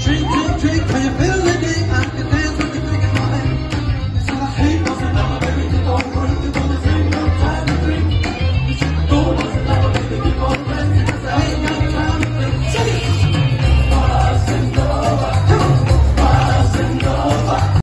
君子